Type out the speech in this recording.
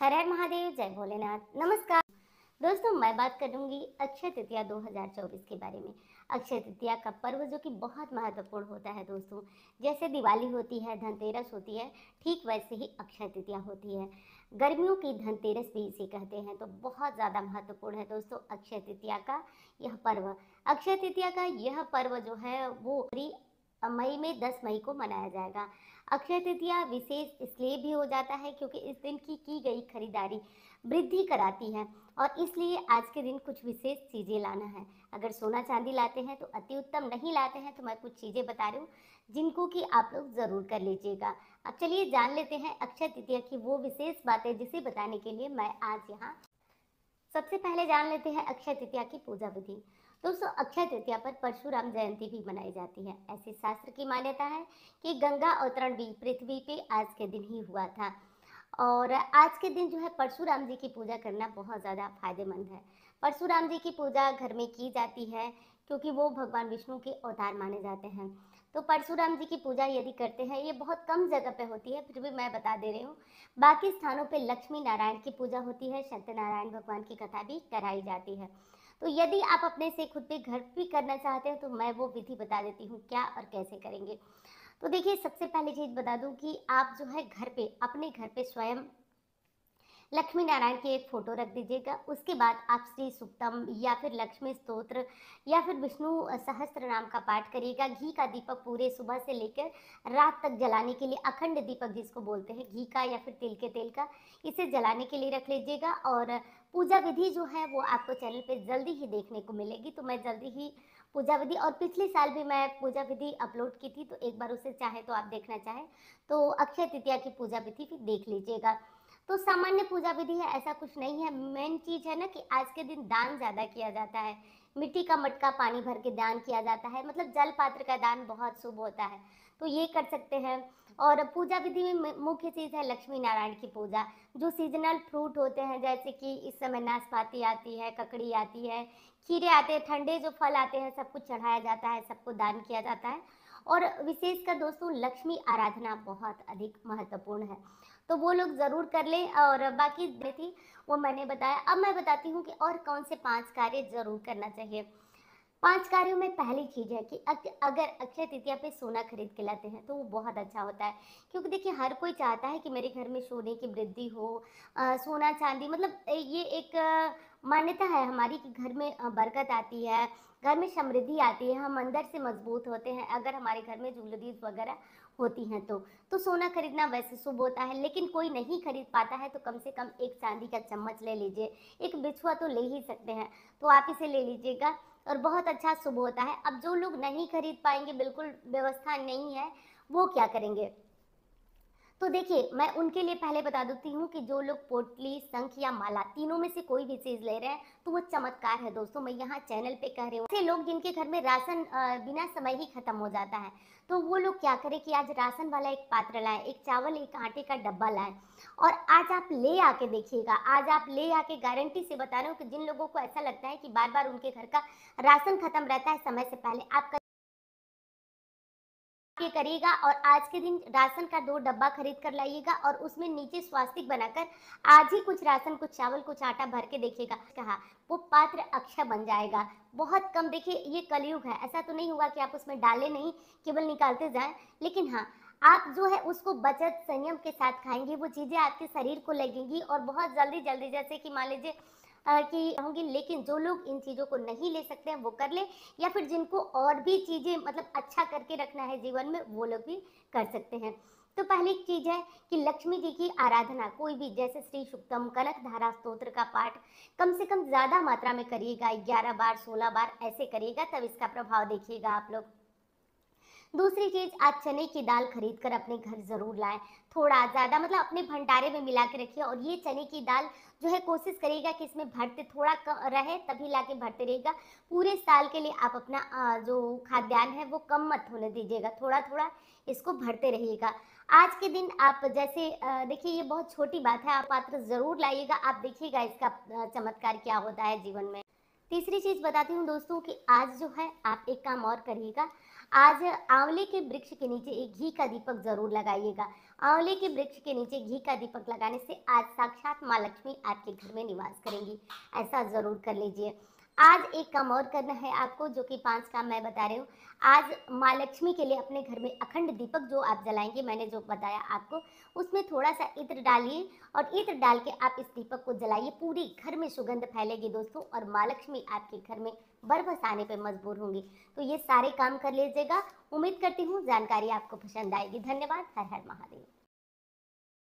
हर हर महादेव, जय भोलेनाथ। नमस्कार। दोस्तों, मैं बात करूँगी अक्षय तृतीया 2024 के बारे में। अक्षय तृतीया का पर्व जो कि बहुत महत्वपूर्ण होता है दोस्तों, जैसे दिवाली होती है, धनतेरस होती है, ठीक वैसे ही अक्षय तृतीया होती है। गर्मियों की धनतेरस भी इसे कहते हैं तो बहुत ज़्यादा महत्वपूर्ण है दोस्तों अक्षय तृतीया का यह पर्व। अक्षय तृतीया का यह पर्व जो है, वो मई में 10 मई को मनाया जाएगा। अक्षय तृतीया विशेष इसलिए भी हो जाता है क्योंकि इस दिन की की गई खरीदारी वृद्धि कराती है और इसलिए आज के दिन कुछ विशेष चीज़ें लाना है। अगर सोना चांदी लाते हैं तो अति उत्तम, नहीं लाते हैं तो मैं कुछ चीज़ें बता रही हूँ जिनको कि आप लोग ज़रूर कर लीजिएगा। अब चलिए जान लेते हैं अक्षय तृतीया की वो विशेष बातें जिसे बताने के लिए मैं आज यहाँ सबसे पहले जान लेते हैं अक्षय तृतीया की पूजा विधि। दोस्तों, अक्षय तृतीया पर परशुराम जयंती भी मनाई जाती है। ऐसे शास्त्र की मान्यता है कि गंगा अवतरण भी पृथ्वी पे आज के दिन ही हुआ था। और आज के दिन जो है, परशुराम जी की पूजा करना बहुत ज़्यादा फ़ायदेमंद है। परशुराम जी की पूजा घर में की जाती है, क्योंकि वो भगवान विष्णु के अवतार माने जाते हैं। तो परशुराम जी की पूजा यदि करते हैं, ये बहुत कम जगह पे होती है, फिर भी मैं बता दे रही हूँ। बाकी स्थानों पे लक्ष्मी नारायण की पूजा होती है सत्यनारायण भगवान की कथा भी कराई जाती है। तो यदि आप अपने से खुद पे घर भी करना चाहते हैं तो मैं वो विधि बता देती हूँ क्या और कैसे करेंगे। तो देखिए, सबसे पहले चीज़ बता दूँ कि आप जो है घर पे, अपने घर पे स्वयं लक्ष्मी नारायण की एक फ़ोटो रख दीजिएगा। उसके बाद आप श्री सुक्तम या फिर लक्ष्मी स्तोत्र या फिर विष्णु सहस्त्र नाम का पाठ करिएगा। घी का दीपक पूरे सुबह से लेकर रात तक जलाने के लिए अखंड दीपक जिसको बोलते हैं, घी का या फिर तिल के तेल का, इसे जलाने के लिए रख लीजिएगा। और पूजा विधि जो है वो आपको चैनल पे जल्दी ही देखने को मिलेगी। तो मैं जल्दी ही पूजा विधि, और पिछले साल भी मैं पूजा विधि अपलोड की थी तो एक बार उसे चाहे तो आप देखना चाहें। तो अक्षय तृतीया की पूजा विधि भी देख लीजिएगा। तो सामान्य पूजा विधि है, ऐसा कुछ नहीं है। मेन चीज़ है ना कि आज के दिन दान ज़्यादा किया जाता है। मिट्टी का मटका पानी भर के दान किया जाता है। मतलब जल पात्र का दान बहुत शुभ होता है। तो ये कर सकते हैं। और पूजा विधि में मुख्य चीज़ है लक्ष्मी नारायण की पूजा। जो सीजनल फ्रूट होते हैं, जैसे कि इस समय नाशपाती आती है, ककड़ी आती है, खीरे आते हैं, ठंडे जो फल आते हैं सब कुछ चढ़ाया जाता है, सबको दान किया जाता है। और विशेषकर दोस्तों, लक्ष्मी आराधना बहुत अधिक महत्वपूर्ण है। तो वो लोग ज़रूर कर लें और बाकी थी, वो मैंने बताया। अब मैं बताती हूँ कि और कौन से पाँच कार्य ज़रूर करना चाहिए। पाँच कार्यों में पहली चीज़ है कि अगर अक्षय तृतीया पे सोना खरीद के लाते हैं तो वो बहुत अच्छा होता है। क्योंकि देखिए हर कोई चाहता है कि मेरे घर में सोने की वृद्धि हो आ, सोना चांदी मतलब ये एक मान्यता है हमारी कि घर में बरकत आती है घर में समृद्धि आती है हम अंदर से मज़बूत होते हैं अगर हमारे घर में ज्वेलरीज वगैरह होती हैं तो। तो सोना खरीदना वैसे शुभ होता है लेकिन कोई नहीं खरीद पाता है तो कम से कम एक चांदी का चम्मच ले लीजिए एक बिछुआ तो ले ही सकते हैं तो आप इसे ले लीजिएगा। और बहुत अच्छा शुभ होता है। अब जो लोग नहीं खरीद पाएँगे, बिल्कुल व्यवस्था नहीं है, वो क्या करेंगे? तो देखिए, मैं उनके लिए पहले बता देती हूँ कि जो लोग पोटली संख या माला तीनों में से कोई भी चीज़ ले रहे हैं तो वो चमत्कार है दोस्तों। मैं यहाँ चैनल पे कह रही हूँ। ऐसे लोग जिनके घर में राशन बिना समय ही खत्म हो जाता है तो वो लोग क्या करें कि आज राशन वाला एक पात्र लाए, एक चावल, एक आटे का डब्बा लाए। और आज आप ले आके देखिएगा, आज आप ले आके गारंटी से बता रहे हो कि जिन लोगों को ऐसा लगता है कि बार बार उनके घर का राशन खत्म रहता है समय से पहले, आपका ये करिएगा और आज के दिन राशन का दो डब्बा खरीद कर लाइएगा और उसमें नीचे स्वास्तिक बनाकर आज ही कुछ राशन, कुछ चावल, कुछ आटा भर के देखिएगा। कहा, वो पात्र अक्षय बन जाएगा। बहुत कम, देखिए, ये कलयुग है। ऐसा तो नहीं हुआ कि आप उसमें डाले नहीं, केवल निकालते जाएँ। लेकिन हाँ आप जो है उसको बचत संयम के साथ खाएँगे, वो चीज़ें आपके शरीर को लगेंगी और बहुत जल्दी जल्दी, जैसे कि मान लीजिए की होंगी, लेकिन जो लोग इन चीज़ों को नहीं ले सकते हैं, वो कर ले, या फिर जिनको और भी चीज़ें मतलब अच्छा करके रखना है जीवन में, वो लोग भी कर सकते हैं। तो पहली चीज़ है कि लक्ष्मी जी की आराधना, कोई भी, जैसे श्री सुक्तम कनक धारा स्त्रोत्र का पाठ, कम से कम ज़्यादा मात्रा में करिएगा, ग्यारह बार, सोलह बार ऐसे करिएगा, तब इसका प्रभाव देखिएगा आप लोग। दूसरी चीज़, आज चने की दाल खरीद कर अपने घर ज़रूर लाएँ। थोड़ा ज़्यादा मतलब अपने भंडारे में मिला के रखिए और ये चने की दाल जो है कोशिश करिएगा कि इसमें भरते थोड़ा रहे, तभी ला के भरते रहेगा पूरे साल के लिए आप अपना जो खाद्यान्न है वो कम मत होने दीजिएगा। थोड़ा थोड़ा इसको भरते रहिएगा। आज के दिन आप जैसे देखिए ये बहुत छोटी बात है, आप पात्र ज़रूर लाइएगा। आप देखिएगा इसका चमत्कार क्या होता है जीवन में। तीसरी चीज़ बताती हूँ दोस्तों कि आज जो है, आप एक काम और करिएगा। आज आंवले के वृक्ष के नीचे एक घी का दीपक ज़रूर लगाइएगा। आंवले के वृक्ष के नीचे घी का दीपक लगाने से आज साक्षात माँ लक्ष्मी आपके घर में निवास करेंगी। ऐसा ज़रूर कर लीजिए। आज एक काम और करना है आपको, जो कि पाँच काम मैं बता रही हूँ। आज माँ लक्ष्मी के लिए अपने घर में अखंड दीपक जो आप जलाएँगे, मैंने जो बताया आपको, उसमें थोड़ा सा इत्र डालिए और इत्र डाल के आप इस दीपक को जलाइए। पूरी घर में सुगंध फैलेगी दोस्तों और माँ लक्ष्मी आपके घर में बरबस आने पर मजबूर होंगी। तो ये सारे काम कर लीजिएगा। उम्मीद करती हूँ जानकारी आपको पसंद आएगी। धन्यवाद। हर हर महादेव।